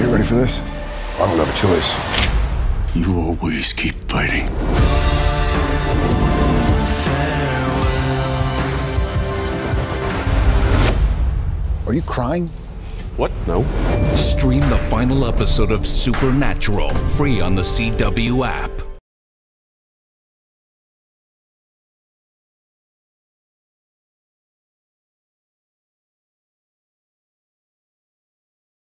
Are You ready for this? I don't have a choice. You always keep fighting. Are you crying? What? No. Stream the final episode of Supernatural free on the CW app.